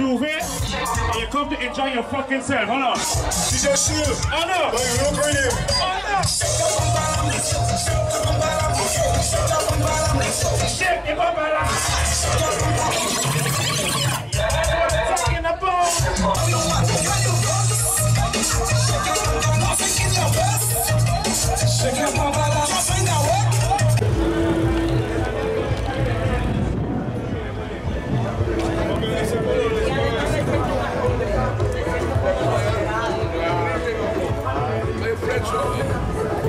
J'ouvert and you come to enjoy your fucking self. Hold on. DJ Shield. No. Hey, you look great here. Shake